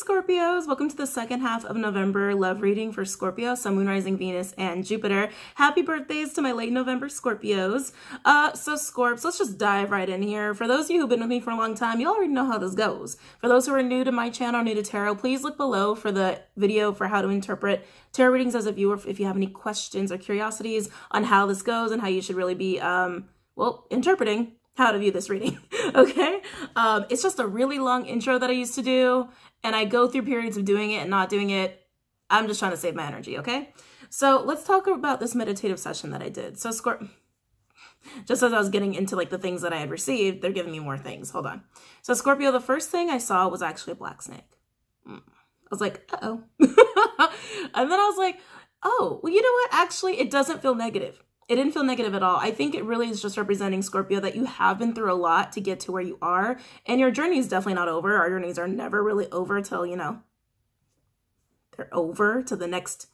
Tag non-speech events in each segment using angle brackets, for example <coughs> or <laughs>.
Scorpios, welcome to the second half of November love reading for Scorpio, Sun, Moon, Rising, Venus, and Jupiter. Happy birthdays to my late November Scorpios. Uh, so Scorps, let's just dive right in here. For those of you who've been with me for a long time, you already know how this goes. For those who are new to my channel, new to tarot, please look below for the video for how to interpret tarot readings as a viewer if you have any questions or curiosities on how this goes and how you should really be, um, well, interpreting how to view this reading, <laughs> okay? Um, it's just a really long intro that I used to do, and I go through periods of doing it and not doing it. I'm just trying to save my energy, okay? So let's talk about this meditative session that I did. So Scorp <laughs> just as I was getting into like the things that I had received, they're giving me more things. Hold on. So Scorpio, the first thing I saw was actually a black snake. Mm. I was like, uh-oh. <laughs> and then I was like, oh, well, you know what? Actually, it doesn't feel negative it didn't feel negative at all. I think it really is just representing Scorpio that you have been through a lot to get to where you are. And your journey is definitely not over. Our journeys are never really over till, you know, they're over to the next,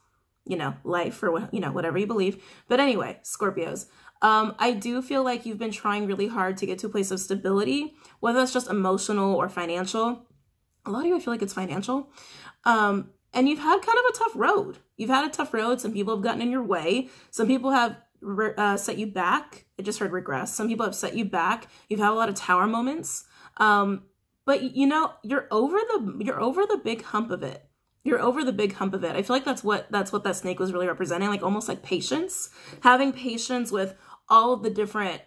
you know, life or, you know, whatever you believe. But anyway, Scorpios, um, I do feel like you've been trying really hard to get to a place of stability, whether that's just emotional or financial. A lot of you, I feel like it's financial. Um, and you've had kind of a tough road. You've had a tough road. Some people have gotten in your way. Some people have uh, set you back. I just heard regress. Some people have set you back. You've had a lot of tower moments. Um, but you know, you're over the you're over the big hump of it. You're over the big hump of it. I feel like that's what that's what that snake was really representing, like almost like patience, having patience with all of the different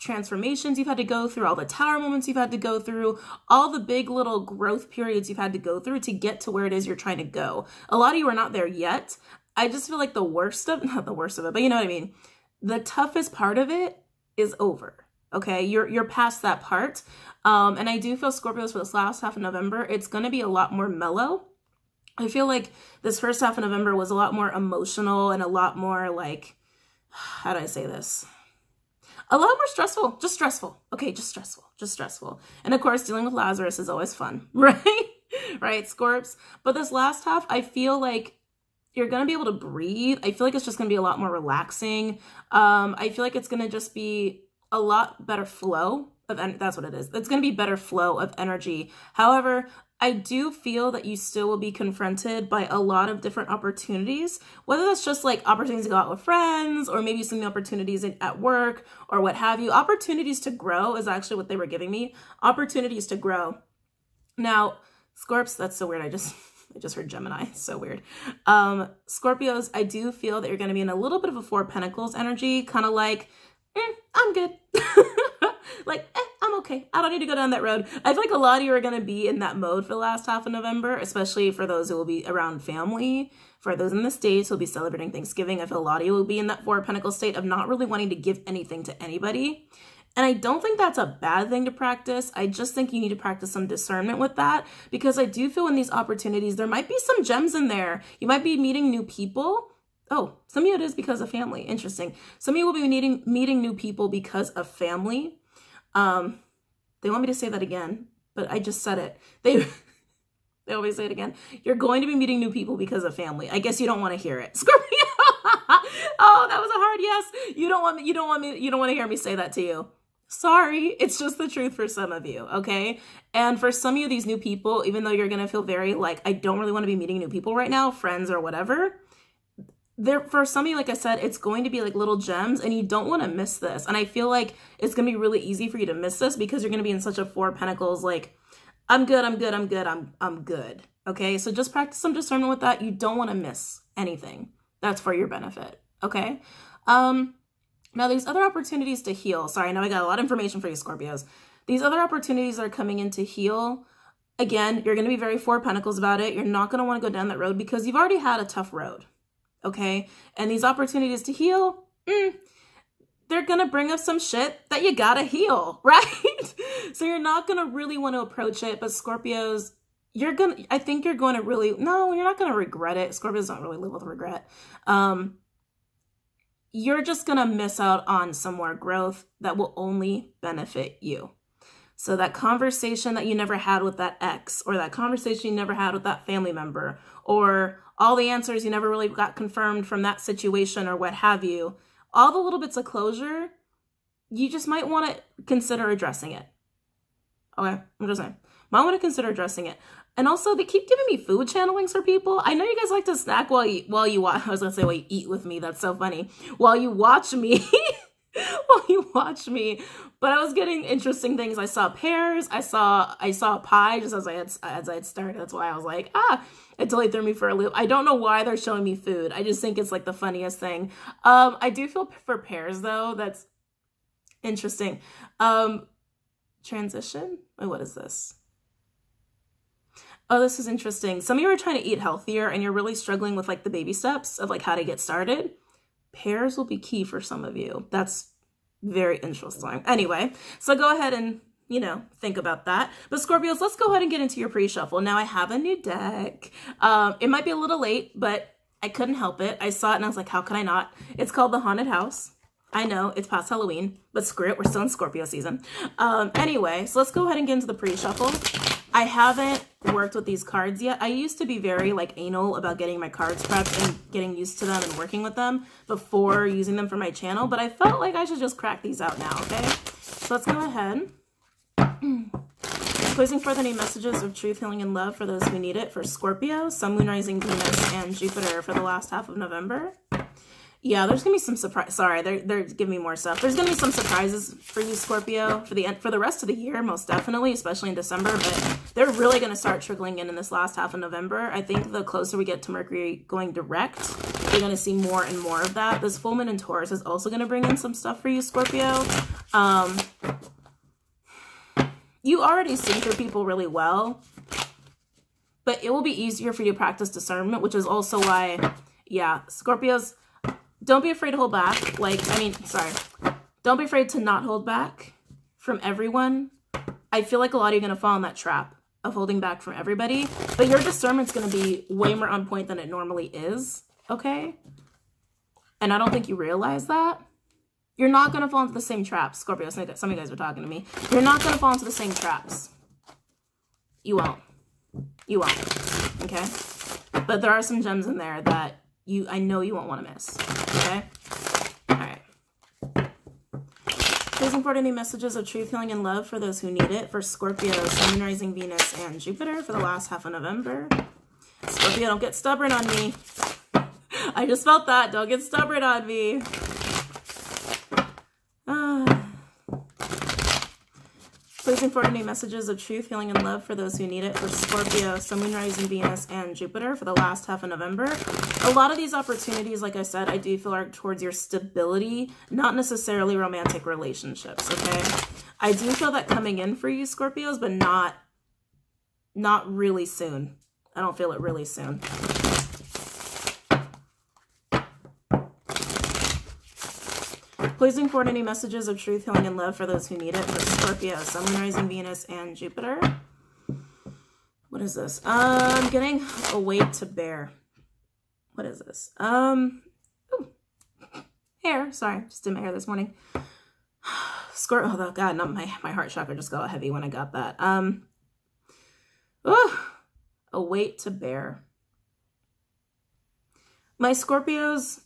transformations you've had to go through, all the tower moments you've had to go through, all the big little growth periods you've had to go through to get to where it is you're trying to go. A lot of you are not there yet. I just feel like the worst of <laughs> not the worst of it, but you know what I mean. The toughest part of it is over. Okay, you're you're past that part. Um, and I do feel Scorpios for this last half of November, it's gonna be a lot more mellow. I feel like this first half of November was a lot more emotional and a lot more like, <sighs> how do I say this? A lot more stressful, just stressful. Okay, just stressful, just stressful. And of course, dealing with Lazarus is always fun, <laughs> right? right, Scorps. But this last half, I feel like you're going to be able to breathe. I feel like it's just going to be a lot more relaxing. Um, I feel like it's going to just be a lot better flow of, and that's what it is. It's going to be better flow of energy. However, I do feel that you still will be confronted by a lot of different opportunities, whether that's just like opportunities to go out with friends or maybe some opportunities at work or what have you. Opportunities to grow is actually what they were giving me. Opportunities to grow. Now, Scorps, that's so weird. I just I just heard Gemini. <laughs> So weird. Um, Scorpios, I do feel that you're going to be in a little bit of a Four Pentacles energy, kind of like, eh, I'm good. <laughs> like, eh, I'm okay. I don't need to go down that road. I feel like a lot of you are going to be in that mode for the last half of November, especially for those who will be around family. For those in the States who will be celebrating Thanksgiving, I feel a lot of you will be in that Four Pentacles state of not really wanting to give anything to anybody. And I don't think that's a bad thing to practice. I just think you need to practice some discernment with that because I do feel in these opportunities, there might be some gems in there. You might be meeting new people. Oh, some of you it is because of family. Interesting. Some of you will be meeting, meeting new people because of family. Um, they want me to say that again, but I just said it. They... <laughs> They always say it again. You're going to be meeting new people because of family. I guess you don't want to hear it. <laughs> Scorpio. <laughs> oh, that was a hard yes. You don't want me, you don't want me, you don't want to hear me say that to you. Sorry, it's just the truth for some of you, okay? And for some of you, these new people, even though you're gonna feel very like, I don't really wanna be meeting new people right now, friends or whatever, there for some of you, like I said, it's going to be like little gems and you don't wanna miss this. And I feel like it's gonna be really easy for you to miss this because you're gonna be in such a four pentacles, like, I'm good, I'm good, I'm good, I'm, I'm good. Okay, so just practice some discernment with that. You don't wanna miss anything. That's for your benefit, okay? Um, now, these other opportunities to heal, sorry, I know I got a lot of information for you, Scorpios. These other opportunities are coming in to heal. Again, you're going to be very Four Pentacles about it. You're not going to want to go down that road because you've already had a tough road, okay? And these opportunities to heal, mm, they're going to bring up some shit that you got to heal, <laughs> right? so you're not going to really want to approach it, but Scorpios, you're going to, I think you're going to really, no, you're not going to regret it. Scorpios don't really live with regret. Um, you're just going to miss out on some more growth that will only benefit you. So that conversation that you never had with that ex or that conversation you never had with that family member or all the answers you never really got confirmed from that situation or what have you, all the little bits of closure, you just might want to consider addressing it. Okay, I'm just saying. Might want to consider addressing it. And also, they keep giving me food channelings for people. I know you guys like to snack while you while you watch. <laughs> I was gonna say while you eat with me. That's so funny. While you watch me, <laughs> while you watch me. But I was getting interesting things. I saw pears. I saw I saw pie just as I had as I had started. That's why I was like, ah, it totally threw me for a loop. I don't know why they're showing me food. I just think it's like the funniest thing. Um, I do feel for pears though. That's interesting. Um, transition. Wait, what is this? Oh, this is interesting. Some of you are trying to eat healthier and you're really struggling with like the baby steps of like how to get started. Pears will be key for some of you. That's very interesting. Anyway, so go ahead and, you know, think about that. But Scorpios, let's go ahead and get into your pre-shuffle. Now I have a new deck. Um, it might be a little late, but I couldn't help it. I saw it and I was like, how could I not? It's called The Haunted House. I know it's past Halloween, but screw it. We're still in Scorpio season. Um, anyway, so let's go ahead and get into the pre-shuffle. I haven't worked with these cards yet. I used to be very like anal about getting my cards prepped and getting used to them and working with them before using them for my channel, but I felt like I should just crack these out now, okay? So let's go ahead. <clears throat> Posing forth any messages of truth, healing, and love for those who need it for Scorpio, Sun, Moon, Rising, Venus, and Jupiter for the last half of November. Yeah, there's gonna be some surprise. Sorry, they're they're giving me more stuff. There's gonna be some surprises for you, Scorpio, for the end for the rest of the year, most definitely, especially in December. But they're really gonna start trickling in in this last half of November. I think the closer we get to Mercury going direct, you're gonna see more and more of that. This full moon in Taurus is also gonna bring in some stuff for you, Scorpio. Um, you already see through people really well, but it will be easier for you to practice discernment, which is also why, yeah, Scorpios don't be afraid to hold back. Like, I mean, sorry. Don't be afraid to not hold back from everyone. I feel like a lot of you are going to fall in that trap of holding back from everybody. But your discernment's going to be way more on point than it normally is. Okay? And I don't think you realize that. You're not going to fall into the same traps. Scorpio, some of you guys are talking to me. You're not going to fall into the same traps. You won't. You won't. Okay? But there are some gems in there that you I know you won't want to miss. Okay? Alright. Please import any messages of truth, healing, and love for those who need it. For Scorpio, Sun, Rising, Venus, and Jupiter for the last half of November. Scorpio, don't get stubborn on me. <laughs> I just felt that. Don't get stubborn on me. Please forward any messages of truth, healing, and love for those who need it for Scorpio, Sun, Moon, Rising, Venus, and Jupiter for the last half of November. A lot of these opportunities, like I said, I do feel are towards your stability, not necessarily romantic relationships, okay? I do feel that coming in for you, Scorpios, but not, not really soon. I don't feel it really soon. Pleasing forward any messages of truth, healing, and love for those who need it for Scorpio, Sun, Rising, Venus, and Jupiter. What is this? Um, getting a weight to bear. What is this? Um, ooh, hair. Sorry, just did my hair this morning. <sighs> Scorpio. Oh God, not my my heart chakra just got heavy when I got that. Um, ooh, a weight to bear. My Scorpios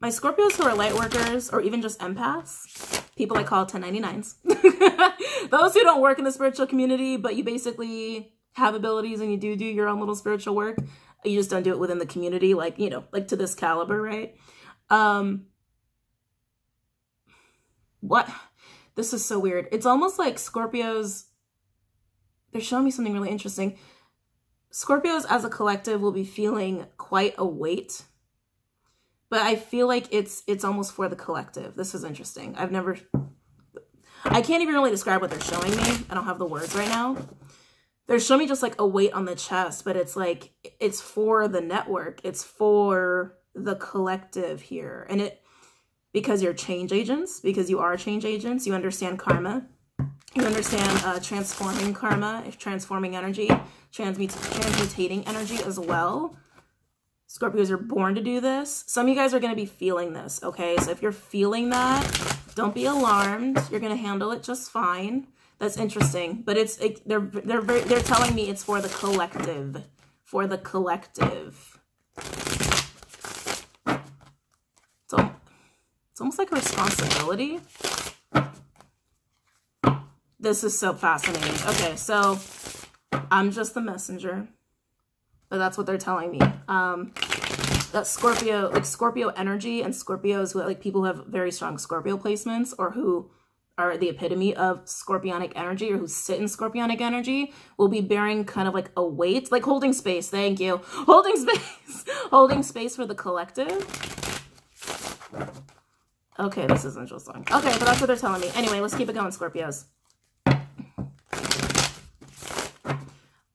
my Scorpios who are light workers or even just empaths, people I call 1099s, <laughs> those who don't work in the spiritual community, but you basically have abilities and you do do your own little spiritual work. You just don't do it within the community, like, you know, like to this caliber, right? Um, what? This is so weird. It's almost like Scorpios, they're showing me something really interesting. Scorpios as a collective will be feeling quite a weight but I feel like it's it's almost for the collective. This is interesting. I've never I can't even really describe what they're showing me. I don't have the words right now. They're showing me just like a weight on the chest, but it's like it's for the network. It's for the collective here. And it because you're change agents, because you are change agents, you understand karma. You understand uh, transforming karma, transforming energy, transmut transmutating energy as well. Scorpios are born to do this. Some of you guys are going to be feeling this, okay? So if you're feeling that, don't be alarmed. You're going to handle it just fine. That's interesting, but it's it, they're they're very, they're telling me it's for the collective, for the collective. It's, it's almost like a responsibility. This is so fascinating. Okay, so I'm just the messenger. But that's what they're telling me. Um, that Scorpio, like Scorpio energy and Scorpios, who, like people who have very strong Scorpio placements or who are the epitome of scorpionic energy or who sit in scorpionic energy will be bearing kind of like a weight, like holding space. Thank you. <laughs> Holding space. <laughs> holding space for the collective. Okay, this isn't just song. Okay, but that's what they're telling me. Anyway, let's keep it going, Scorpios.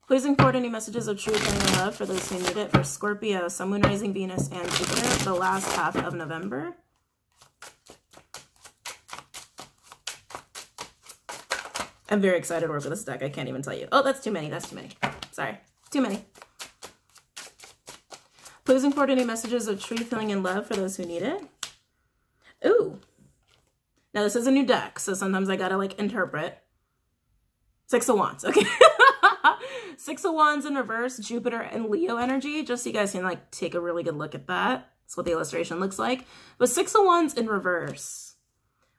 Pleasing forward any messages of truth and love for those who need it for Scorpio, Sun, Moon, Rising, Venus, and Jupiter the last half of November. I'm very excited to work with this deck. I can't even tell you. Oh, that's too many. That's too many. Sorry. Too many. Pleasing forward any messages of truth, healing, and love for those who need it. Ooh. Now, this is a new deck, so sometimes I gotta, like, interpret. Six of Wands. Okay. <laughs> Six of Wands in reverse, Jupiter and Leo energy, just so you guys can like take a really good look at that. That's what the illustration looks like. But Six of Wands in reverse.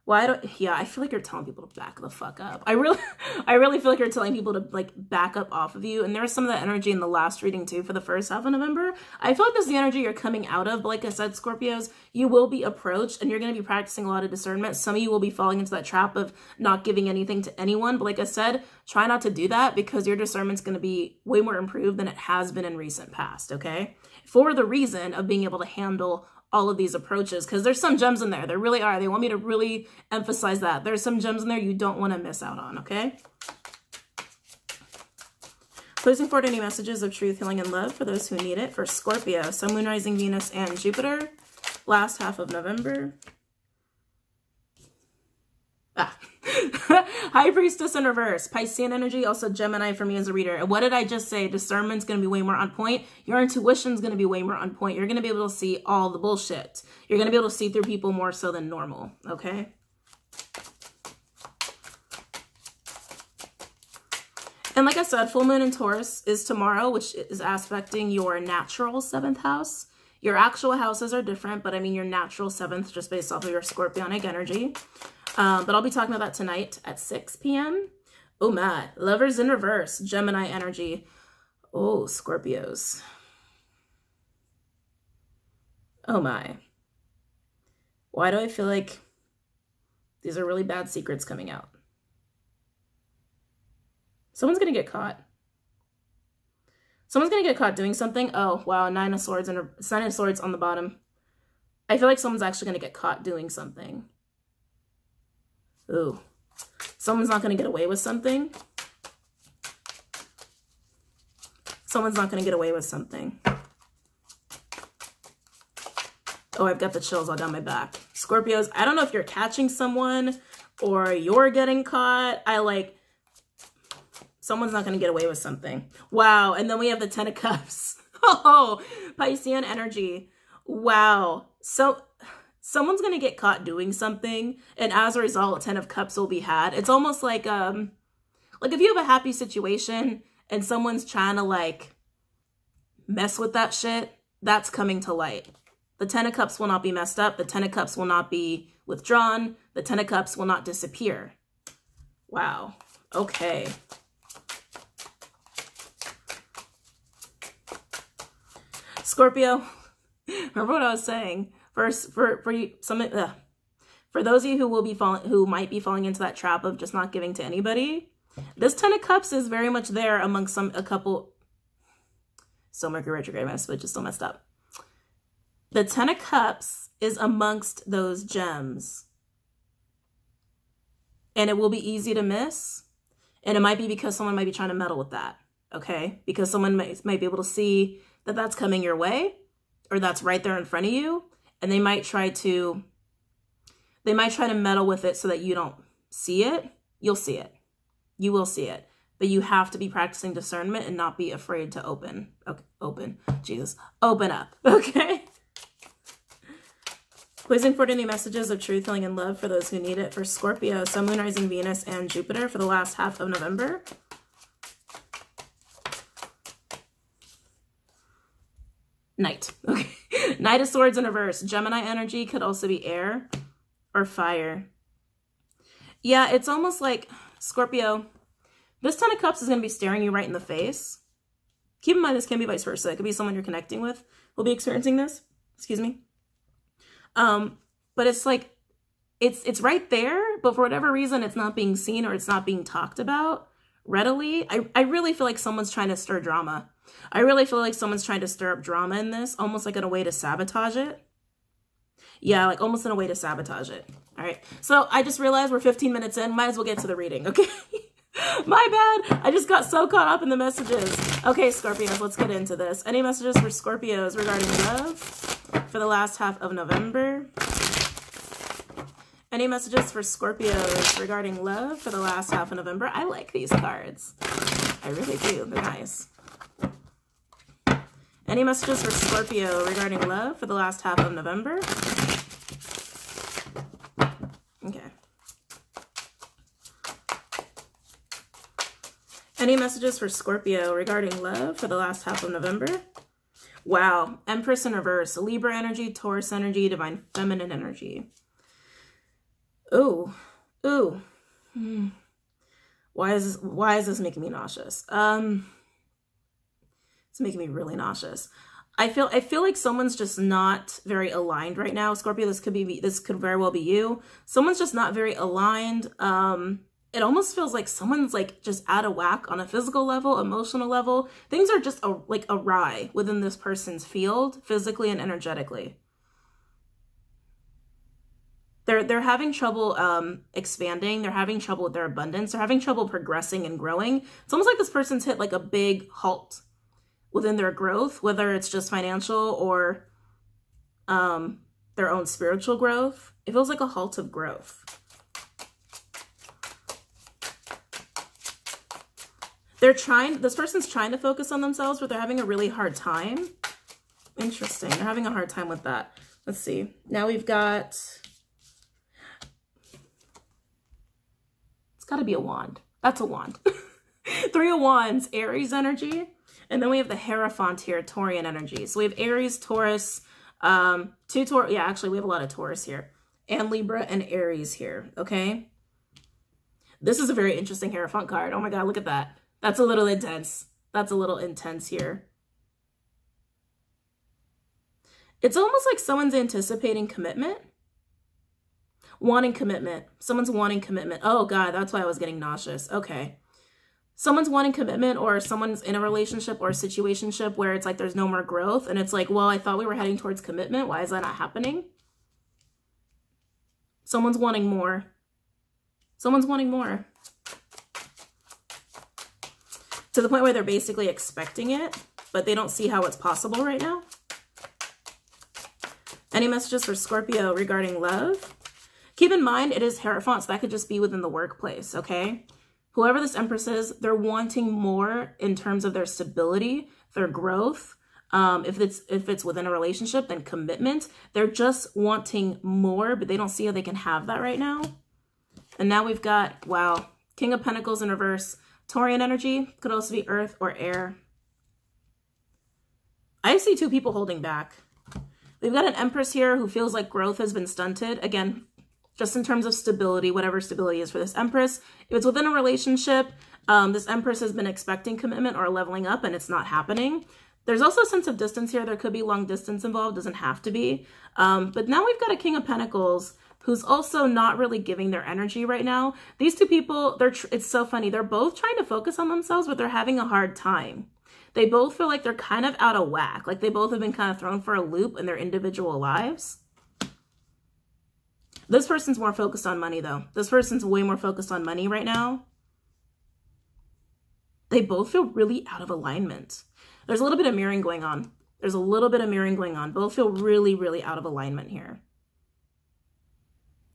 Why don't, yeah, I feel like you're telling people to back the fuck up. I really, <laughs> I really feel like you're telling people to like back up off of you. And there was some of that energy in the last reading too for the first half of November. I feel like this is the energy you're coming out of. But like I said, Scorpios, you will be approached and you're going to be practicing a lot of discernment. Some of you will be falling into that trap of not giving anything to anyone. But like I said, try not to do that because your discernment's going to be way more improved than it has been in recent past. Okay. For the reason of being able to handle all of these approaches because there's some gems in there. There really are. They want me to really emphasize that. There's some gems in there you don't want to miss out on, okay? Closing forward any messages of truth, healing, and love for those who need it for Scorpio, Sun, Moon, Rising, Venus, and Jupiter. Last half of November. Ah. <laughs> High Priestess in reverse. Piscean energy, also Gemini for me as a reader. And what did I just say? Discernment's going to be way more on point. Your intuition's going to be way more on point. You're going to be able to see all the bullshit. You're going to be able to see through people more so than normal, okay? And like I said, full moon in Taurus is tomorrow, which is aspecting your natural seventh house. Your actual houses are different, but I mean your natural seventh just based off of your scorpionic energy. Um, but I'll be talking about that tonight at 6 p.m. Oh my, lovers in reverse, Gemini energy. Oh, Scorpios. Oh my. Why do I feel like these are really bad secrets coming out? Someone's going to get caught. Someone's going to get caught doing something. Oh, wow, nine of swords and nine of swords on the bottom. I feel like someone's actually going to get caught doing something. Ooh. Someone's not going to get away with something. Someone's not going to get away with something. Oh, I've got the chills all down my back. Scorpios, I don't know if you're catching someone or you're getting caught. I like, someone's not going to get away with something. Wow. And then we have the Ten of Cups. <laughs> Oh, Piscean energy. Wow. So someone's going to get caught doing something and as a result 10 of cups will be had. It's almost like um like if you have a happy situation and someone's trying to like mess with that shit that's coming to light. The 10 of cups will not be messed up the 10 of cups will not be withdrawn the 10 of cups will not disappear. Wow. Okay. Scorpio, <laughs> remember what I was saying? First, for for you, some uh, for those of you who will be falling, who might be falling into that trap of just not giving to anybody, this Ten of Cups is very much there among some a couple. Still Mercury retrograde, my switch is still messed up. The Ten of Cups is amongst those gems. And it will be easy to miss. And it might be because someone might be trying to meddle with that. Okay? Because someone might, might be able to see that that's coming your way or that's right there in front of you and they might try to they might try to meddle with it so that you don't see it. You'll see it. You will see it. But you have to be practicing discernment and not be afraid to open. Okay open. Jesus. Open up. <laughs> Okay. Pleasing forward any messages of truth, healing, and love for those who need it. For Scorpio, Sun, Moon, Rising, Venus, and Jupiter for the last half of November. Knight. <laughs> Okay. Knight of Swords in reverse. Gemini energy could also be air or fire. Yeah, it's almost like Scorpio. This Ten of Cups is going to be staring you right in the face. Keep in mind, this can be vice versa. It could be someone you're connecting with will be experiencing this. Excuse me. Um, but it's like, it's it's right there, but for whatever reason, it's not being seen or it's not being talked about readily. I, I really feel like someone's trying to stir drama. I really feel like someone's trying to stir up drama in this, almost like in a way to sabotage it. Yeah, like almost in a way to sabotage it. All right. So I just realized we're 15 minutes in. Might as well get to the reading, <laughs> okay? My bad. I just got so caught up in the messages. Okay, Scorpios, let's get into this. Any messages for Scorpios regarding love for the last half of November? Any messages for Scorpios regarding love for the last half of November? I like these cards. I really do. They're nice. Any messages for Scorpio regarding love for the last half of November? Okay. Any messages for Scorpio regarding love for the last half of November? Wow. Empress in reverse. Libra energy, Taurus energy, divine feminine energy. Ooh. Ooh. Hmm. Why is this, why is this making me nauseous? Um it's making me really nauseous. I feel I feel like someone's just not very aligned right now. Scorpio, this could be this could very well be you. Someone's just not very aligned. Um it almost feels like someone's like just out of whack on a physical level, emotional level. Things are just a, like awry within this person's field, physically and energetically. They're they're having trouble um expanding, they're having trouble with their abundance, they're having trouble progressing and growing. It's almost like this person's hit like a big halt within their growth, whether it's just financial or um, their own spiritual growth. It feels like a halt of growth. They're trying, this person's trying to focus on themselves, but they're having a really hard time. Interesting. They're having a hard time with that. Let's see. Now we've got, it's got to be a wand. That's a wand. <laughs> Three of Wands, Aries energy. And then we have the Hierophant here, Taurian energy. So we have Aries, Taurus, um, two Taurus. Yeah, actually, we have a lot of Taurus here. And Libra and Aries here, okay? This is a very interesting Hierophant card. Oh my god, look at that. That's a little intense. That's a little intense here. It's almost like someone's anticipating commitment. Wanting commitment. Someone's wanting commitment. Oh god, that's why I was getting nauseous. Okay someone's wanting commitment or someone's in a relationship or a situationship where it's like there's no more growth and it's like, well, I thought we were heading towards commitment. Why is that not happening? Someone's wanting more. Someone's wanting more. To the point where they're basically expecting it, but they don't see how it's possible right now. Any messages for Scorpio regarding love? Keep in mind, it is Hierophant, so that could just be within the workplace, okay? Whoever this empress is, they're wanting more in terms of their stability, their growth. Um, if it's if it's within a relationship, then commitment. They're just wanting more, but they don't see how they can have that right now. And now we've got, wow, King of Pentacles in reverse. Taurian energy could also be earth or air. I see two people holding back. We've got an empress here who feels like growth has been stunted. Again, just in terms of stability, whatever stability is for this Empress. If it's within a relationship, um, this Empress has been expecting commitment or leveling up and it's not happening. There's also a sense of distance here. There could be long distance involved, doesn't have to be. Um, but now we've got a King of Pentacles who's also not really giving their energy right now. These two people, they're it's so funny. They're both trying to focus on themselves, but they're having a hard time. They both feel like they're kind of out of whack. Like they both have been kind of thrown for a loop in their individual lives. This person's more focused on money, though. This person's way more focused on money right now. They both feel really out of alignment. There's a little bit of mirroring going on. There's a little bit of mirroring going on. Both feel really, really out of alignment here.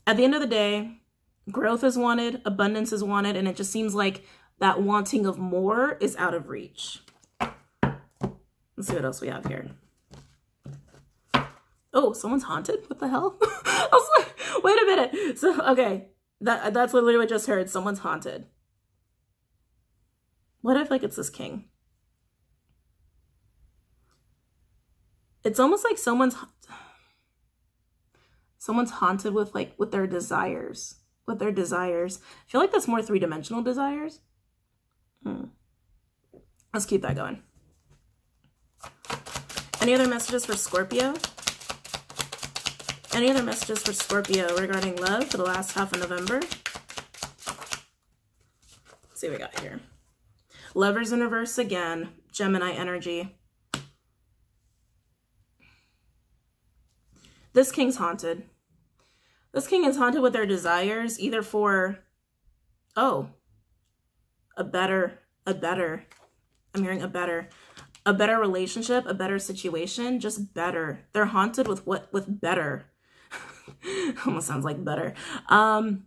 At the end of the day, growth is wanted, abundance is wanted, and it just seems like that wanting of more is out of reach. Let's see what else we have here. Oh, someone's haunted? What the hell? <laughs> I was like, wait a minute. So, okay. That That's literally what I just heard. Someone's haunted. What if, like, it's this king? It's almost like someone's... Someone's haunted with, like, with their desires. With their desires. I feel like that's more three-dimensional desires. Hmm. Let's keep that going. Any other messages for Scorpio? Any other messages for Scorpio regarding love for the last half of November? Let's see what we got here. Lovers in reverse again. Gemini energy. This king's haunted. This king is haunted with their desires, either for, oh, a better, a better, I'm hearing a better, a better relationship, a better situation, just better. They're haunted with what, with better. <laughs> Almost sounds like better. Um,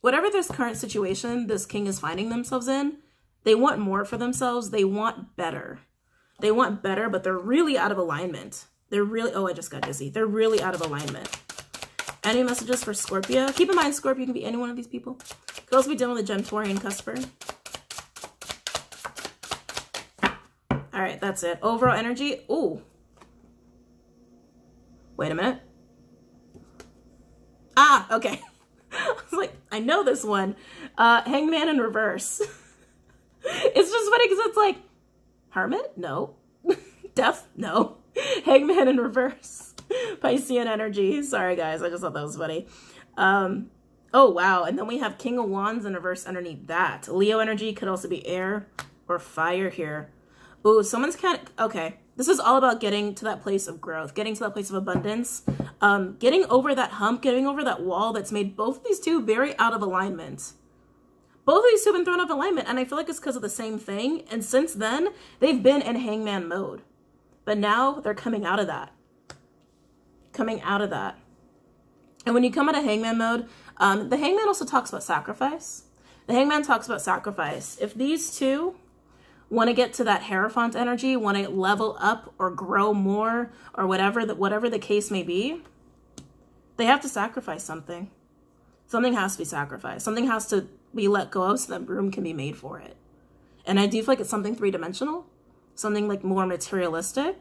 whatever this current situation this king is finding themselves in, they want more for themselves. They want better. They want better, but they're really out of alignment. They're really, oh, I just got dizzy. They're really out of alignment. Any messages for Scorpio? Keep in mind, Scorpio can be any one of these people. Could also be dealing with a Gemtorian cusper. All right, that's it. Overall energy. Ooh. Wait a minute. Ah, okay. <laughs> I was like, I know this one. Uh, Hangman in reverse. <laughs> it's just funny because it's like, Hermit? No. <laughs> Death? No. Hangman in reverse. Piscean energy. Sorry, guys. I just thought that was funny. Um, oh, wow. And then we have King of Wands in reverse underneath that. Leo energy could also be air or fire here. Ooh, someone's kind of... Okay. This is all about getting to that place of growth, getting to that place of abundance, um, getting over that hump, getting over that wall that's made both of these two very out of alignment. Both of these two have been thrown out of alignment, and I feel like it's because of the same thing. And since then, they've been in hangman mode. But now they're coming out of that. Coming out of that. And when you come out of hangman mode, um, the hangman also talks about sacrifice. The hangman talks about sacrifice. If these two want to get to that Hierophant energy, want to level up or grow more or whatever the, whatever the case may be, they have to sacrifice something. Something has to be sacrificed. Something has to be let go of so that room can be made for it. And I do feel like it's something three-dimensional something like more materialistic.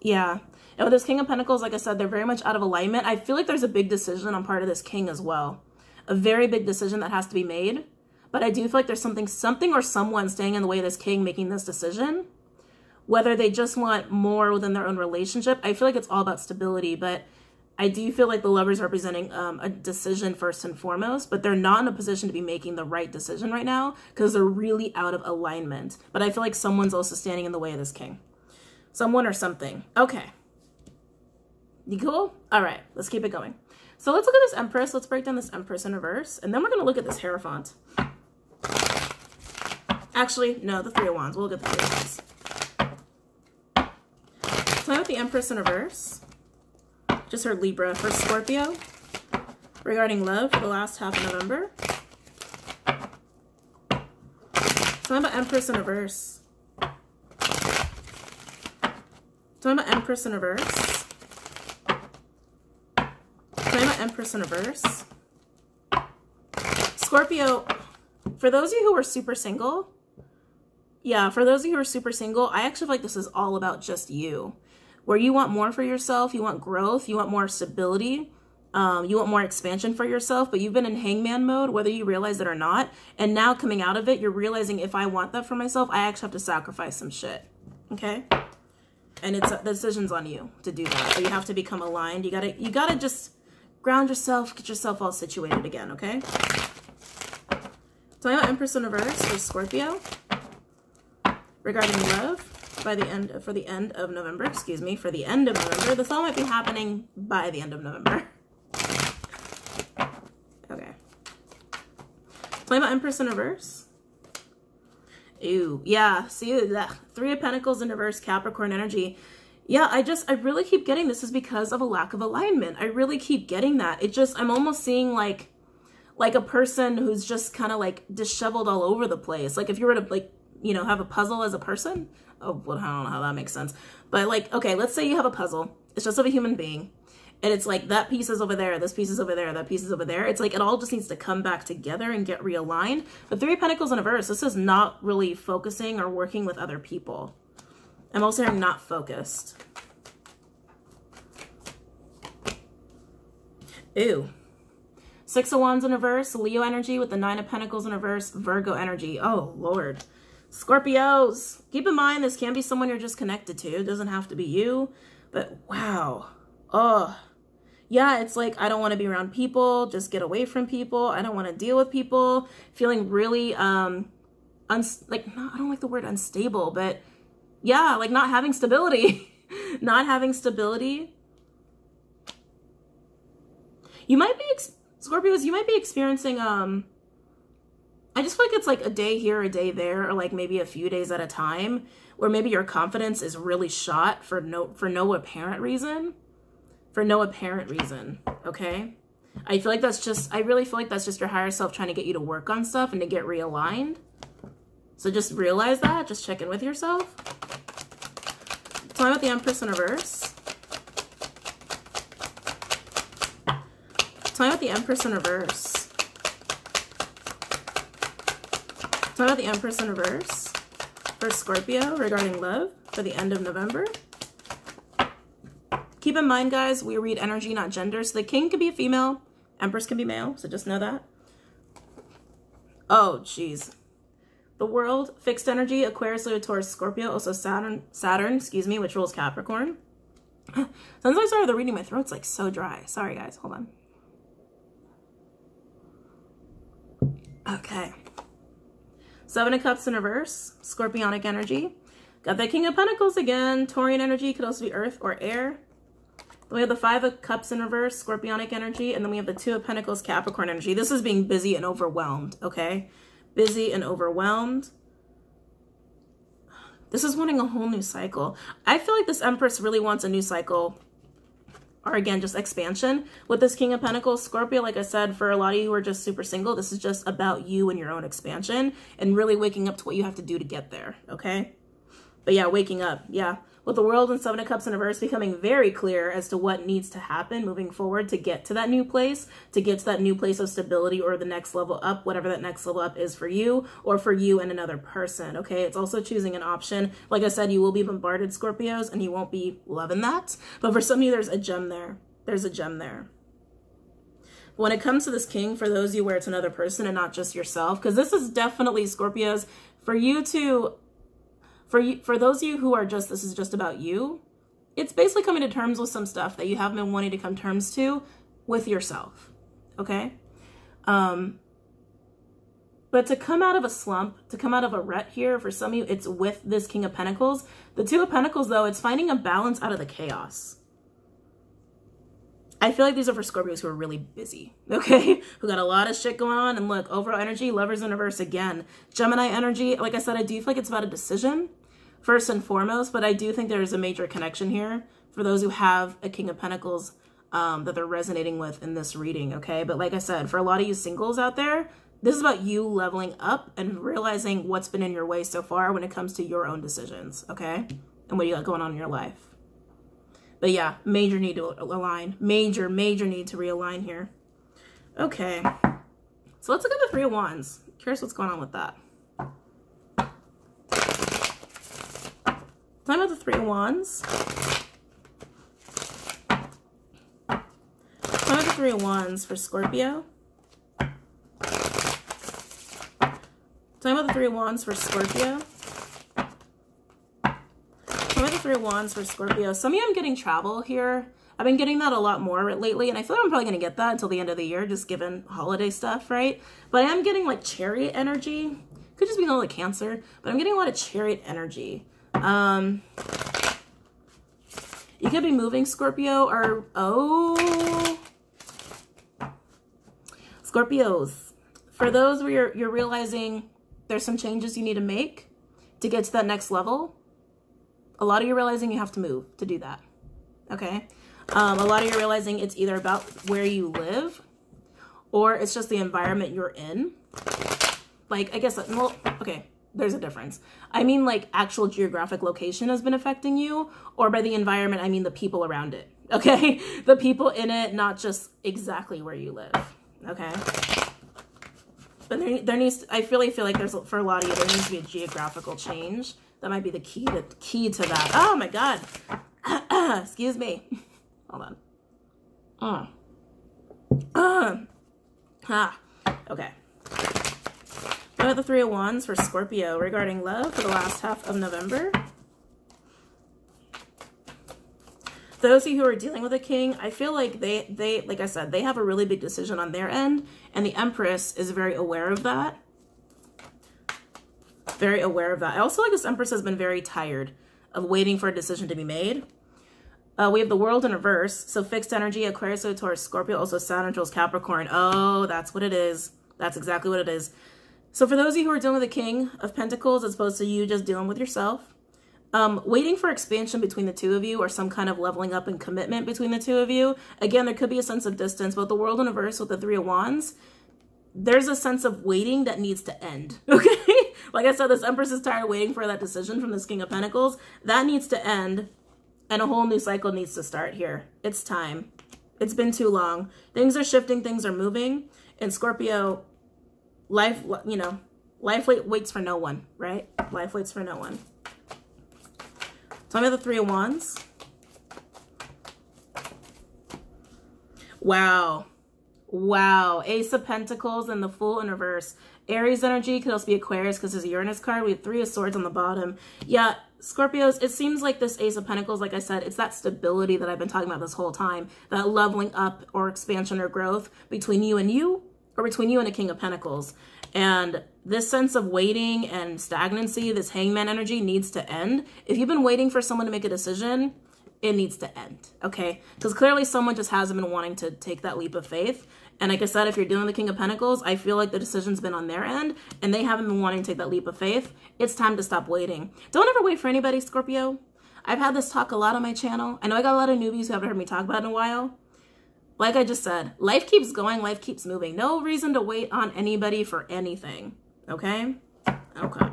Yeah. And with this King of Pentacles, like I said, they're very much out of alignment. I feel like there's a big decision on part of this King as well. A very big decision that has to be made. But I do feel like there's something, something or someone staying in the way of this King making this decision. Whether they just want more within their own relationship. I feel like it's all about stability, but I do feel like the lovers representing um, a decision first and foremost, but they're not in a position to be making the right decision right now because they're really out of alignment. But I feel like someone's also standing in the way of this king. Someone or something. Okay. You cool? All right, let's keep it going. So let's look at this Empress. Let's break down this Empress in reverse. And then we're going to look at this Hierophant. Actually, no, the Three of Wands. We'll get the Three of Wands. Play with the Empress in reverse just heard Libra for Scorpio regarding love for the last half of November. Talking about Empress in reverse. Talking about Empress in reverse. Talking about Empress in reverse. Scorpio, for those of you who are super single, yeah, for those of you who are super single, I actually feel like this is all about just you where you want more for yourself, you want growth, you want more stability, um, you want more expansion for yourself, but you've been in hangman mode, whether you realize it or not. And now coming out of it, you're realizing if I want that for myself, I actually have to sacrifice some shit. Okay? And it's the decision's on you to do that. So you have to become aligned. You gotta, you gotta just ground yourself, get yourself all situated again, okay? So I know Empress in reverse for Scorpio regarding love by the end for the end of November, excuse me, for the end of November. This all might be happening by the end of November. Okay. Flame Empress in reverse. Ew, yeah, see that Three of Pentacles in reverse, Capricorn energy. Yeah, I just, I really keep getting this is because of a lack of alignment. I really keep getting that. It just, I'm almost seeing like, like a person who's just kind of like disheveled all over the place. Like if you were to like, you know, have a puzzle as a person, oh, well, I don't know how that makes sense. But like, okay, let's say you have a puzzle. It's just of a human being. And it's like that piece is over there, this piece is over there, that piece is over there. It's like it all just needs to come back together and get realigned. But Three of Pentacles in a verse, this is not really focusing or working with other people. I'm also hearing not focused. Ew. Six of Wands in reverse, Leo energy with the Nine of Pentacles in reverse, Virgo energy. Oh, Lord. Scorpios, keep in mind this can be someone you're just connected to. It doesn't have to be you, but wow. Oh, yeah, it's like I don't want to be around people, just get away from people. I don't want to deal with people. Feeling really um like not, I don't like the word unstable, but yeah, like not having stability. <laughs> not having stability. You might be Scorpios, you might be experiencing, um, I just feel like it's like a day here, a day there, or like maybe a few days at a time, where maybe your confidence is really shot for no, for no apparent reason, for no apparent reason, okay? I feel like that's just, I really feel like that's just your higher self trying to get you to work on stuff and to get realigned. So just realize that, just check in with yourself. Tell me about the Empress in reverse. Tell me about the Empress in reverse. Me about the Empress in reverse for Scorpio regarding love for the end of November. Keep in mind, guys, we read energy, not gender. So the king can be a female, empress can be male. So just know that. Oh, jeez. The world, fixed energy, Aquarius, Leo, Taurus, Scorpio, also Saturn, Saturn, excuse me, which rules Capricorn. <gasps> Since I started the reading, my throat's like so dry. Sorry, guys. Hold on. Okay. Seven of Cups in reverse, Scorpionic energy. Got the King of Pentacles again. Taurian energy could also be earth or air. Then we have the Five of Cups in reverse, Scorpionic energy. And then we have the Two of Pentacles, Capricorn energy. This is being busy and overwhelmed, okay? Busy and overwhelmed. This is wanting a whole new cycle. I feel like this Empress really wants a new cycle or again, just expansion. With this King of Pentacles, Scorpio, like I said, for a lot of you who are just super single, this is just about you and your own expansion and really waking up to what you have to do to get there, okay? But yeah, waking up, yeah with the world and seven of cups in reverse becoming very clear as to what needs to happen moving forward to get to that new place to get to that new place of stability or the next level up whatever that next level up is for you or for you and another person okay? It's also choosing an option. Like i said you will be bombarded scorpios and you won't be loving that. But for some of you there's a gem there. There's a gem there. When it comes to this king, for those you where it's another person and not just yourself, because this is definitely Scorpios, for you to for you, for those of you who are just, this is just about you, it's basically coming to terms with some stuff that you haven't been wanting to come terms to with yourself. Okay. Um, but to come out of a slump, to come out of a rut here, for some of you, it's with this King of Pentacles. The Two of Pentacles, though, it's finding a balance out of the chaos. I feel like these are for Scorpios who are really busy, <laughs> okay? Who got a lot of shit going on. And look, overall energy, lovers in reverse again. Gemini energy, like I said, I do feel like it's about a decision first and foremost, but I do think there is a major connection here for those who have a King of Pentacles um, that they're resonating with in this reading, okay? But like I said, for a lot of you singles out there, this is about you leveling up and realizing what's been in your way so far when it comes to your own decisions, okay? And what you got going on in your life. But yeah, major need to align. Major, major need to realign here. Okay. So let's look at the Three of Wands. Curious what's going on with that. Time of the Three Wands. Time of the Three Wands for Scorpio. Time of the Three Wands for Scorpio. Time of the Three Wands for Scorpio. Some of you I'm getting travel here. I've been getting that a lot more lately, and I feel like I'm probably going to get that until the end of the year, just given holiday stuff, right? But I am getting, like, chariot energy. Could just be a little like cancer, but I'm getting a lot of chariot energy. Um, you could be moving Scorpio or, oh, Scorpios. For those where you're, you're realizing there's some changes you need to make to get to that next level, a lot of you realizing you have to move to do that. Okay. Um, a lot of you realizing it's either about where you live or it's just the environment you're in. Like, I guess, well, okay, there's a difference. I mean like actual geographic location has been affecting you, or by the environment, I mean the people around it, <laughs> okay? the people in it, not just exactly where you live, okay? But there, there needs, I really feel like there's, for a lot of you, there needs to be a geographical change. That might be the key to, key to that. Oh my God. <clears throat> Excuse me. Hold on. Uh. <clears throat> Uh. Ah, okay. What about the Three of Wands for Scorpio regarding love for the last half of November? Those of you who are dealing with a king, I feel like they, they, like I said, they have a really big decision on their end, and the Empress is very aware of that. Very aware of that. I also like this Empress has been very tired of waiting for a decision to be made. Uh, we have the world in reverse. So fixed energy, Aquarius, Taurus, Scorpio, also Saturn, Jules, Capricorn. Oh, that's what it is. That's exactly what it is. So for those of you who are dealing with the King of Pentacles, as opposed to you just dealing with yourself, um, waiting for expansion between the two of you or some kind of leveling up and commitment between the two of you. Again, there could be a sense of distance, but the world in reverse with the Three of Wands, there's a sense of waiting that needs to end, <laughs> okay? like I said, this Empress is tired of waiting for that decision from this King of Pentacles. That needs to end, and a whole new cycle needs to start here. It's time. It's been too long. Things are shifting, things are moving, and Scorpio, life, you know, life wait, waits for no one, right? Life waits for no one. Tell me the Three of Wands. Wow. Wow. Ace of Pentacles and the Fool in reverse. Aries energy could also be Aquarius because there's a Uranus card. We have Three of Swords on the bottom. Yeah, Scorpios, it seems like this Ace of Pentacles, like I said, it's that stability that I've been talking about this whole time. That leveling up or expansion or growth between you and you between you and a King of Pentacles. And this sense of waiting and stagnancy, this hangman energy needs to end. If you've been waiting for someone to make a decision, it needs to end, okay? Because clearly someone just hasn't been wanting to take that leap of faith. And like I said, if you're dealing with the King of Pentacles, I feel like the decision's been on their end and they haven't been wanting to take that leap of faith. It's time to stop waiting. Don't ever wait for anybody, Scorpio. I've had this talk a lot on my channel. I know I got a lot of newbies who haven't heard me talk about in a while. Like I just said, life keeps going, life keeps moving. No reason to wait on anybody for anything. Okay? Okay.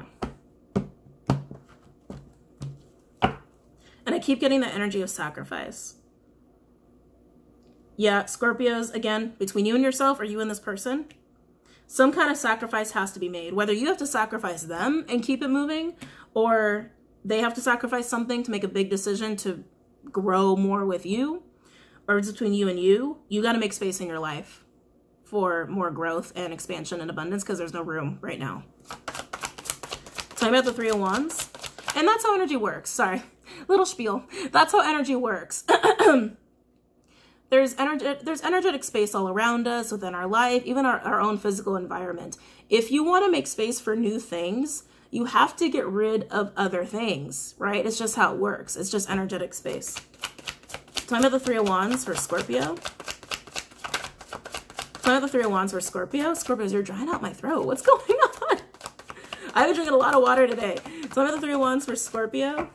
And I keep getting the energy of sacrifice. Yeah, Scorpios, again, between you and yourself or you and this person, some kind of sacrifice has to be made. Whether you have to sacrifice them and keep it moving, or they have to sacrifice something to make a big decision to grow more with you, or it's between you and you, you got to make space in your life for more growth and expansion and abundance because there's no room right now. Me about the Three of Wands. And that's how energy works. Sorry, <laughs> little spiel. That's how energy works. <clears throat> there's energy, there's energetic space all around us, within our life, even our, our own physical environment. If you want to make space for new things, you have to get rid of other things, right? It's just how it works. It's just energetic space. Time of the Three of Wands for Scorpio. Time of the Three of Wands for Scorpio. Scorpios, you're drying out my throat. What's <laughs> going on? I've been drinking a lot of water today. Time of the Three of Wands for Scorpio.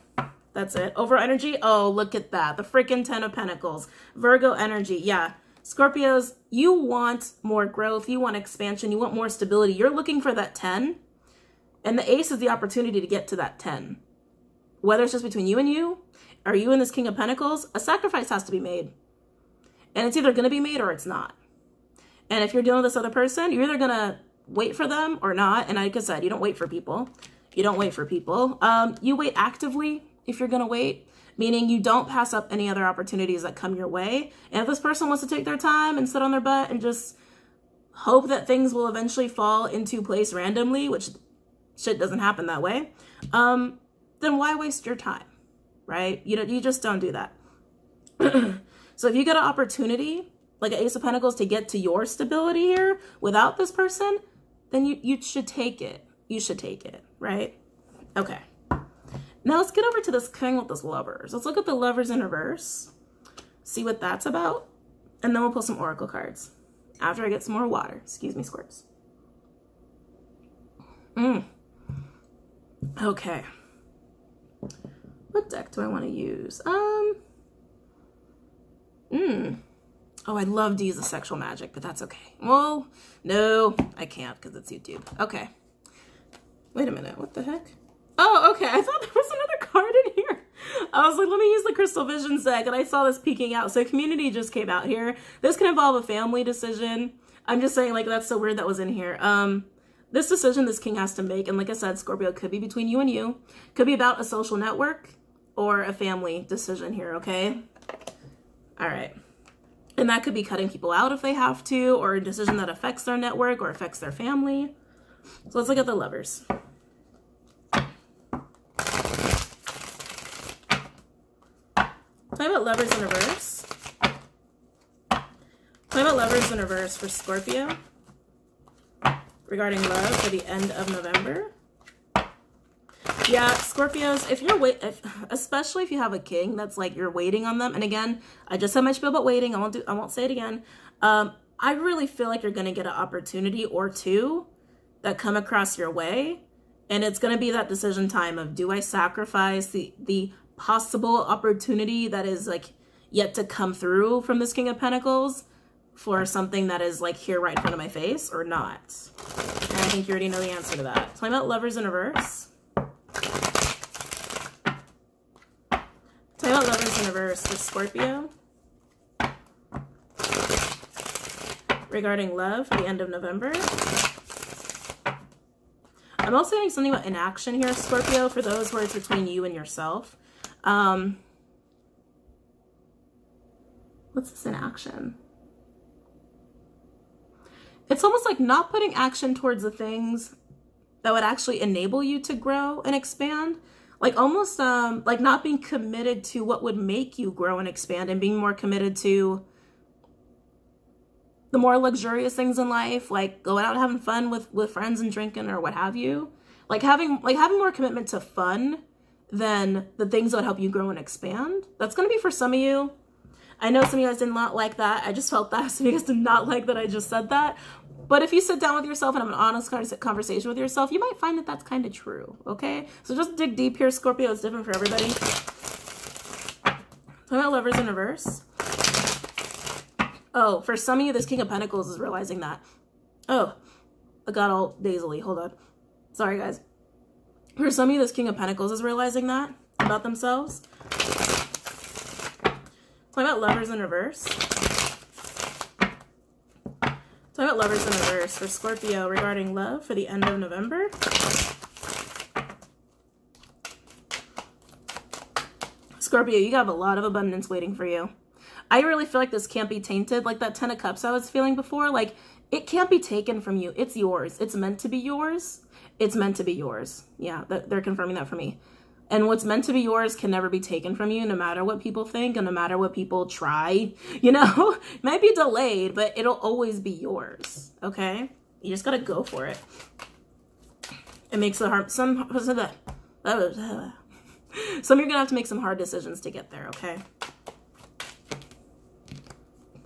That's it. Over energy. Oh, look at that. The freaking Ten of Pentacles. Virgo energy. Yeah. Scorpios, you want more growth. You want expansion. You want more stability. You're looking for that 10. And the ace is the opportunity to get to that 10. Whether it's just between you and you are you in this King of Pentacles? A sacrifice has to be made. And it's either going to be made or it's not. And if you're dealing with this other person, you're either going to wait for them or not. And like I said, you don't wait for people. You don't wait for people. Um, you wait actively if you're going to wait, meaning you don't pass up any other opportunities that come your way. And if this person wants to take their time and sit on their butt and just hope that things will eventually fall into place randomly, which shit doesn't happen that way, um, then why waste your time? Right? You know, you just don't do that. <clears throat> so if you get an opportunity, like an Ace of Pentacles, to get to your stability here without this person, then you, you should take it. You should take it, right? Okay. Now let's get over to this king with this lovers. Let's look at the lovers in reverse, see what that's about, and then we'll pull some oracle cards after I get some more water. Excuse me, squirts. Mm. Okay. What deck do I want to use? Um, hmm. Oh, I'd love to use the sexual magic, but that's okay. Well, no, I can't because it's YouTube. Okay. Wait a minute. What the heck? Oh, okay. I thought there was another card in here. I was like, let me use the Crystal Vision deck, and I saw this peeking out. So Community just came out here. This can involve a family decision. I'm just saying, like, that's so weird that was in here. Um, this decision this king has to make, and like I said, Scorpio could be between you and you. Could be about a social network or a family decision here, okay? All right. And that could be cutting people out if they have to, or a decision that affects their network or affects their family. So let's look at the lovers. Talk about lovers in reverse. Talk about lovers in reverse for Scorpio regarding love for the end of November. Yeah, Scorpios, if you're wait, if, especially if you have a king that's like you're waiting on them. And again, I just said my spiel about waiting. I won't do. I won't say it again. Um, I really feel like you're gonna get an opportunity or two that come across your way, and it's gonna be that decision time of do I sacrifice the the possible opportunity that is like yet to come through from this King of Pentacles for something that is like here right in front of my face or not. And I think you already know the answer to that. Talking about lovers in reverse. Talking about lovers in reverse for Scorpio. Regarding love the end of November. I'm also getting something about inaction here, Scorpio, for those where it's between you and yourself. Um, what's this inaction? It's almost like not putting action towards the things that would actually enable you to grow and expand. Like almost um, like not being committed to what would make you grow and expand and being more committed to the more luxurious things in life, like going out having fun with, with friends and drinking or what have you. Like having like having more commitment to fun than the things that help you grow and expand. That's gonna be for some of you. I know some of you guys did not like that. I just felt that. <laughs> Some of you guys did not like that I just said that. But if you sit down with yourself and have an honest conversation with yourself, you might find that that's kind of true, okay? So just dig deep here, Scorpio. It's different for everybody. Talking about lovers in reverse. Oh, for some of you, this King of Pentacles is realizing that. Oh, I got all dazily. Hold on. Sorry, guys. For some of you, this King of Pentacles is realizing that about themselves. Talking about lovers in reverse. Talking about lovers in reverse for Scorpio regarding love for the end of November. Scorpio, you have a lot of abundance waiting for you. I really feel like this can't be tainted. Like that Ten of Cups I was feeling before. Like, it can't be taken from you. It's yours. It's meant to be yours. It's meant to be yours. Yeah, they're confirming that for me. And what's meant to be yours can never be taken from you, no matter what people think and no matter what people try. <laughs> You know, <laughs> might be delayed, but it'll always be yours. Okay? You just gotta go for it. It makes the hard. Some, <laughs> some you're gonna have to make some hard decisions to get there, okay?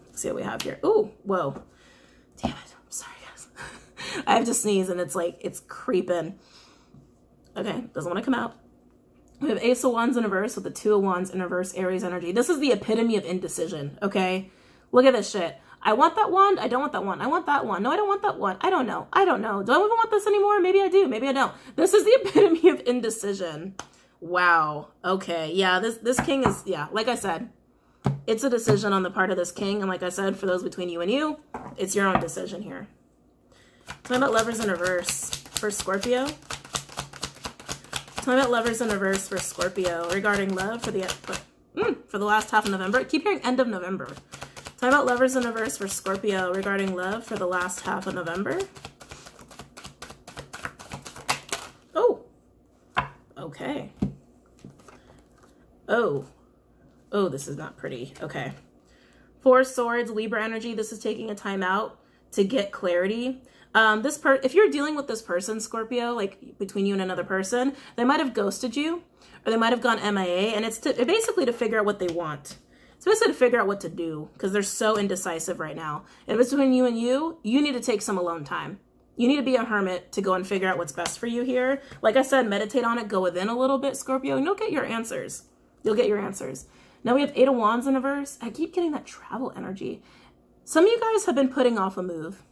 Let's see what we have here. Oh, whoa. Damn it. I'm sorry, guys. I have to sneeze and it's like, it's creeping. Okay, doesn't want to come out. We have Ace of Wands in reverse with the Two of Wands in reverse Aries energy. This is the epitome of indecision, okay? Look at this shit. I want that wand. I don't want that one. I want that one. No, I don't want that one. I don't know. I don't know. Do I even want this anymore? Maybe I do. Maybe I don't. This is the <laughs> epitome of indecision. Wow. Okay. Yeah, this this king is, yeah, like I said, it's a decision on the part of this king. And like I said, for those between you and you, it's your own decision here. Talking about lovers in reverse for Scorpio. Talking about lovers in reverse for Scorpio regarding love for the mm, for the last half of November. I keep hearing end of November. Talking about lovers in reverse for Scorpio regarding love for the last half of November. Oh. Okay. Oh. Oh, this is not pretty. Okay. Four Swords, Libra energy. This is taking a time out to get clarity. Um, this per if you're dealing with this person, Scorpio, like between you and another person, they might have ghosted you or they might have gone MIA and it's to, basically to figure out what they want. It's basically to figure out what to do because they're so indecisive right now. If it's between you and you, you need to take some alone time. You need to be a hermit to go and figure out what's best for you here. Like I said, meditate on it, go within a little bit, Scorpio, and you'll get your answers. You'll get your answers. Now we have Eight of Wands in a verse. I keep getting that travel energy. Some of you guys have been putting off a move.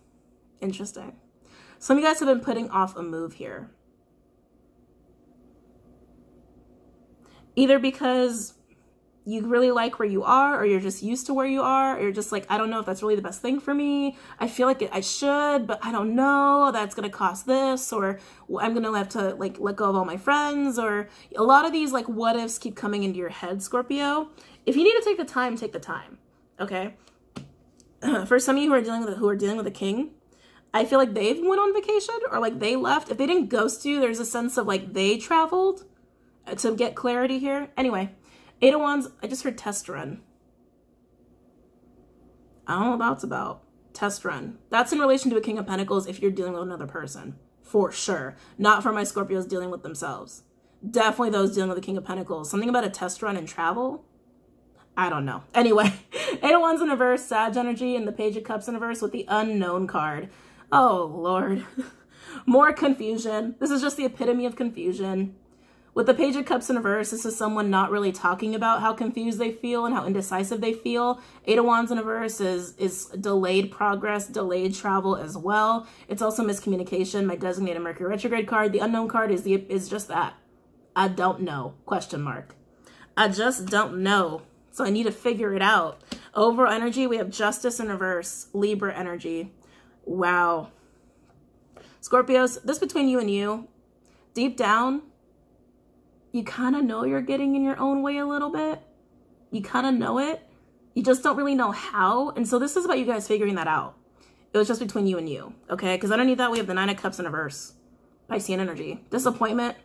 Interesting. Some of you guys have been putting off a move here. Either because you really like where you are or you're just used to where you are or you're just like i don't know if that's really the best thing for me i feel like i should but i don't know that's gonna cost this or i'm gonna have to like let go of all my friends or a lot of these like what ifs keep coming into your head scorpio if you need to take the time take the time okay <clears throat> for some of you who are dealing with who are dealing with a king, I feel like they've went on vacation or like they left. If they didn't ghost you, there's a sense of like they traveled uh, to get clarity here. Anyway, Eight of Wands, I just heard test run. I don't know what that's about. Test run. That's in relation to a King of Pentacles if you're dealing with another person. For sure. Not for my Scorpios dealing with themselves. Definitely those dealing with the King of Pentacles. Something about a test run and travel. I don't know. <laughs> Anyway, Eight of Wands in reverse, Sag energy, and the Page of Cups in reverse with the Unknown card. Oh, Lord. <laughs> More confusion. This is just the epitome of confusion. With the Page of Cups in reverse, this is someone not really talking about how confused they feel and how indecisive they feel. Eight of Wands in reverse is, is delayed progress, delayed travel as well. It's also miscommunication. My designated Mercury retrograde card, the unknown card is the is just that. I don't know, question mark. I just don't know. So I need to figure it out. Overall energy, we have Justice in reverse, Libra energy. Wow. Scorpios, this between you and you, deep down, you kind of know you're getting in your own way a little bit. You kind of know it. You just don't really know how. And so this is about you guys figuring that out. It was just between you and you, okay? Because underneath that, we have the Nine of Cups in reverse. Piscean energy. Disappointment.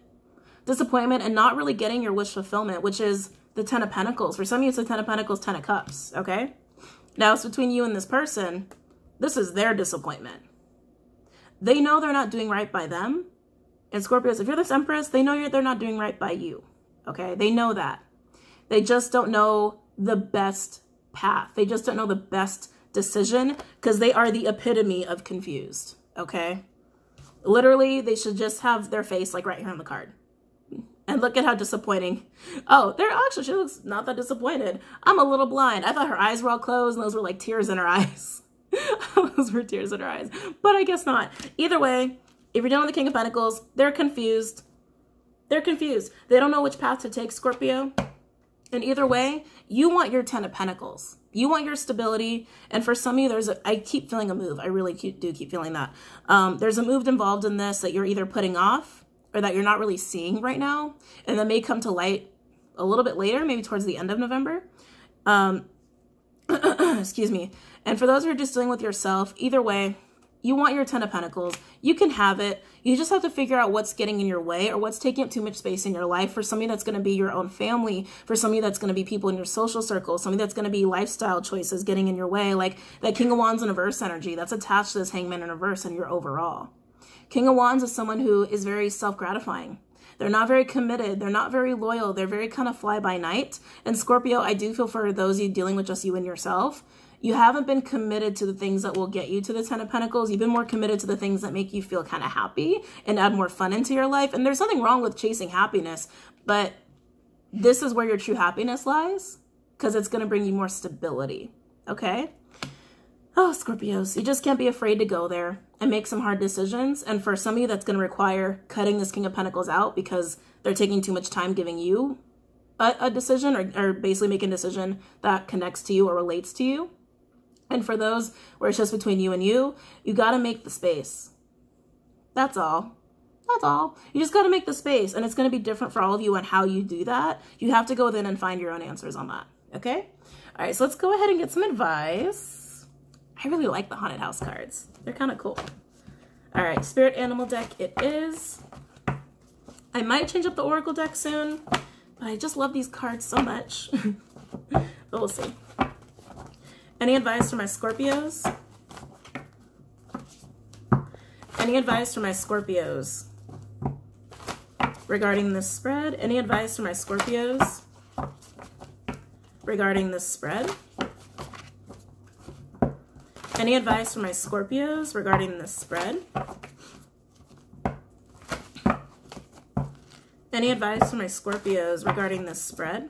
Disappointment and not really getting your wish fulfillment, which is the Ten of Pentacles. For some of you, it's the Ten of Pentacles, Ten of Cups, okay? Now, it's between you and this person. This is their disappointment. They know they're not doing right by them. And Scorpios, if you're this Empress, they know they're not doing right by you, okay? They know that. They just don't know the best path. They just don't know the best decision because they are the epitome of confused, okay? Literally, they should just have their face like right here on the card. And look at how disappointing. Oh, they're actually, she looks not that disappointed. I'm a little blind. I thought her eyes were all closed and those were like tears in her <laughs> eyes. <laughs> those were tears in her eyes. But I guess not. Either way, if you're dealing with the King of Pentacles, they're confused. They're confused. They don't know which path to take, Scorpio. And either way, you want your Ten of Pentacles. You want your stability. And for some of you, there's a, I keep feeling a move. I really do keep feeling that. Um, there's a move involved in this that you're either putting off or that you're not really seeing right now. And that may come to light a little bit later, maybe towards the end of November. Um, <coughs> excuse me. And for those who are just dealing with yourself, either way, you want your Ten of Pentacles. You can have it. You just have to figure out what's getting in your way or what's taking up too much space in your life. For somebody that's going to be your own family, for somebody that's going to be people in your social circle, somebody that's going to be lifestyle choices getting in your way, like that King of Wands in reverse energy that's attached to this Hangman in reverse and your overall. King of Wands is someone who is very self-gratifying. They're not very committed. They're not very loyal. They're very kind of fly by night. And Scorpio, I do feel for those you dealing with just you and yourself, you haven't been committed to the things that will get you to the Ten of Pentacles. You've been more committed to the things that make you feel kind of happy and add more fun into your life. And there's nothing wrong with chasing happiness, but this is where your true happiness lies because it's going to bring you more stability. Okay? Oh, Scorpios, you just can't be afraid to go there and make some hard decisions. And for some of you, that's going to require cutting this King of Pentacles out because they're taking too much time giving you a, decision or, or basically making a decision that connects to you or relates to you. And for those where it's just between you and you, you got to make the space. That's all. That's all. You just got to make the space. And it's going to be different for all of you on how you do that. You have to go within and find your own answers on that. Okay? All right, so let's go ahead and get some advice. I really like the haunted house cards. They're kind of cool. All right, spirit animal deck it is. I might change up the oracle deck soon, but I just love these cards so much. <laughs> but we'll see. Any advice for my Scorpios? Any advice for my Scorpios regarding this spread? Any advice for my Scorpios regarding this spread? Any advice for my Scorpios regarding this spread? Any advice for my Scorpios regarding this spread?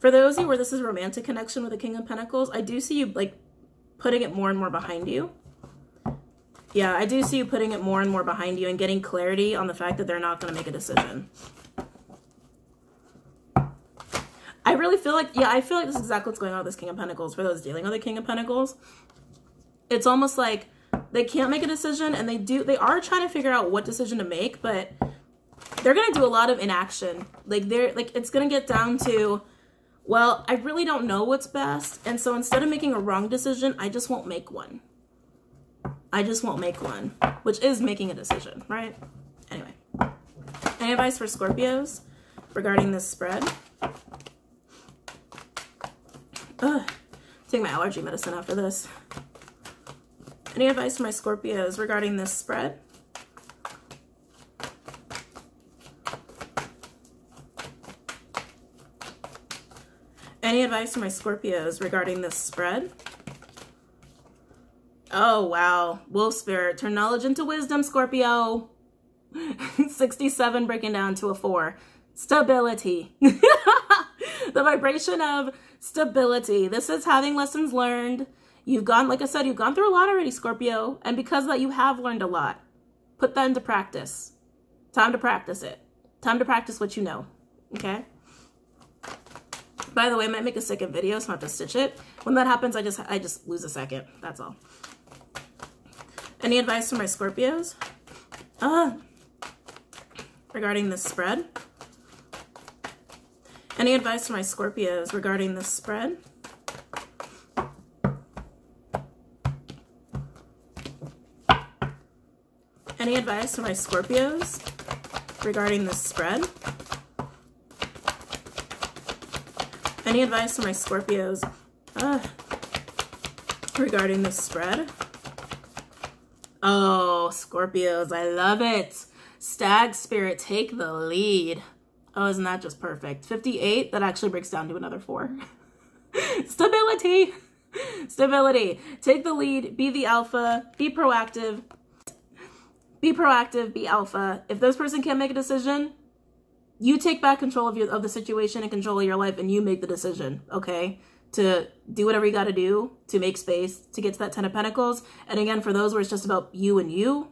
For those of you where this is romantic connection with the King of Pentacles, I do see you like putting it more and more behind you. Yeah, I do see you putting it more and more behind you and getting clarity on the fact that they're not going to make a decision. I really feel like, yeah, I feel like this is exactly what's going on with this King of Pentacles for those dealing with the King of Pentacles. It's almost like they can't make a decision and they do, they are trying to figure out what decision to make, but they're going to do a lot of inaction. Like they're like, it's going to get down to, well, I really don't know what's best. And so instead of making a wrong decision, I just won't make one. I just won't make one, which is making a decision, right? Anyway, any advice for Scorpios regarding this spread? Ugh, take my allergy medicine after this. Any advice for my Scorpios regarding this spread? Any advice for my Scorpios regarding this spread? Oh, wow. Wolf Spirit. Turn knowledge into wisdom, Scorpio. <laughs> 67 breaking down to a 4. Stability. <laughs> the vibration of stability. This is having lessons learned. You've gone, like I said, you've gone through a lot already, Scorpio. And because that, you have learned a lot. Put that into practice. Time to practice it. Time to practice what you know. Okay? By the way, I might make a second video, so I have to stitch it. When that happens, I just I just lose a second. That's all. Any advice for my Scorpios? Uh, regarding this spread? Any advice for my Scorpios regarding this spread? Any advice for my Scorpios regarding this spread? Any advice for my Scorpios uh, regarding this spread? Oh, Scorpios, I love it. Stag Spirit, take the lead. Oh, isn't that just perfect? 58, that actually breaks down to another four. <laughs> Stability. Stability. Take the lead, be the alpha, be proactive. Be proactive, be alpha. If this person can't make a decision, you take back control of your of the situation and control of your life and you make the decision okay to do whatever you got to do to make space to get to that ten of pentacles. And again for those where it's just about you and you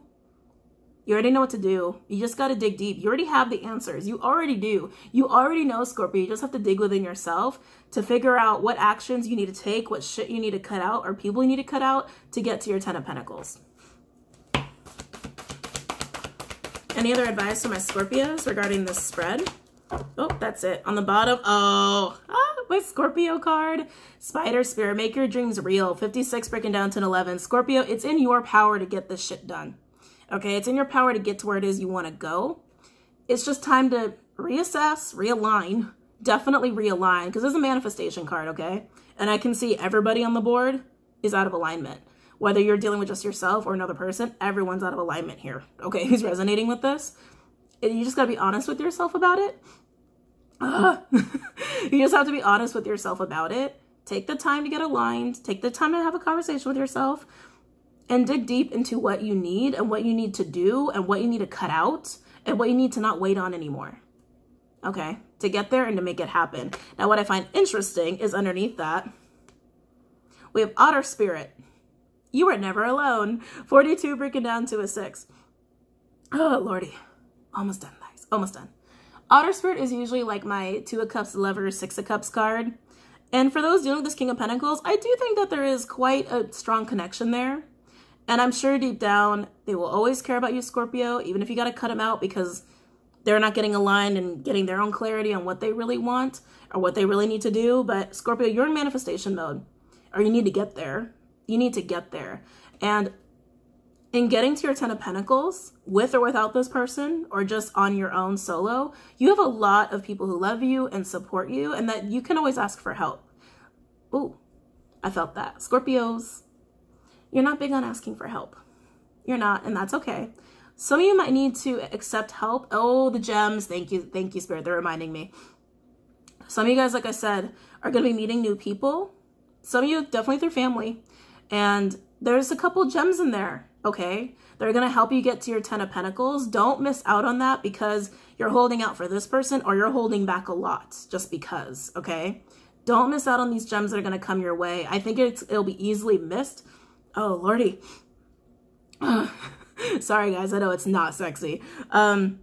you already know what to do. You just got to dig deep. You already have the answers. You already do. You already know scorpio. You just have to dig within yourself to figure out what actions you need to take what shit you need to cut out or people you need to cut out to get to your ten of pentacles Any other advice for my Scorpios regarding this spread? Oh, that's it. On the bottom, oh, ah, my Scorpio card. Spider Spirit, make your dreams real. 56 breaking down to an 11. Scorpio, it's in your power to get this shit done. Okay, it's in your power to get to where it is you want to go. It's just time to reassess, realign, definitely realign, because there's a manifestation card, okay? And I can see everybody on the board is out of alignment whether you're dealing with just yourself or another person, everyone's out of alignment here. Okay, <laughs> who's resonating with this? You just got to be honest with yourself about it. <laughs> you just have to be honest with yourself about it. Take the time to get aligned. Take the time to have a conversation with yourself and dig deep into what you need and what you need to do and what you need to cut out and what you need to not wait on anymore. Okay, to get there and to make it happen. Now, what I find interesting is underneath that, we have Otter Spirit. You were never alone. 42 breaking down to a 6. Oh, lordy. Almost done, guys. Almost done. Otter Spirit is usually like my Two of Cups, Lover, Six of Cups card. And for those dealing with this King of Pentacles, I do think that there is quite a strong connection there. And I'm sure deep down, they will always care about you, Scorpio, even if you got to cut them out because they're not getting aligned and getting their own clarity on what they really want or what they really need to do. But Scorpio, you're in manifestation mode or you need to get there you need to get there. And in getting to your 10 of pentacles with or without this person or just on your own solo you have a lot of people who love you and support you and that you can always ask for help. Ooh, i felt that. Scorpios you're not big on asking for help. You're not and that's okay. Some of you might need to accept help. Oh the gems. Thank you thank you spirit. They're reminding me. Some of you guys like i said are going to be meeting new people. Some of you definitely through family and there's a couple gems in there, okay? They're going to help you get to your 10 of pentacles. Don't miss out on that because you're holding out for this person or you're holding back a lot just because, okay? Don't miss out on these gems that are going to come your way. I think it's it'll be easily missed. Oh, lordy. <laughs> Sorry, guys. I know it's not sexy. Um,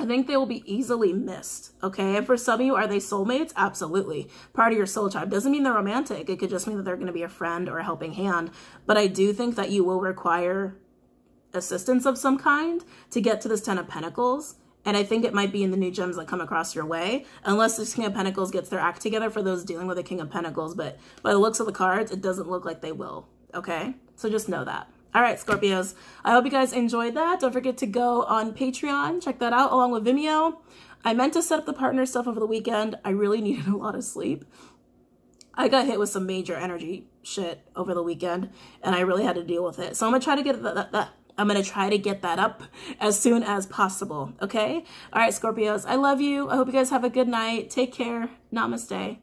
I think they will be easily missed, okay? And for some of you, are they soulmates? Absolutely. Part of your soul tribe. Doesn't mean they're romantic. It could just mean that they're going to be a friend or a helping hand. But I do think that you will require assistance of some kind to get to this Ten of Pentacles And I think it might be in the new gems that come across your way, unless this King of Pentacles gets their act together for those dealing with the King of Pentacles. But by the looks of the cards, it doesn't look like they will. Okay? So just know that. All right, Scorpios. I hope you guys enjoyed that. Don't forget to go on Patreon. Check that out along with Vimeo. I meant to set up the partner stuff over the weekend. I really <laughs> needed a lot of sleep. I got hit with some major energy shit over the weekend and I really had to deal with it. So I'm going to try to get that, that, I'm going to try to get that up as soon as possible. Okay. All right, Scorpios. I love you. I hope you guys have a good night. Take care. Namaste.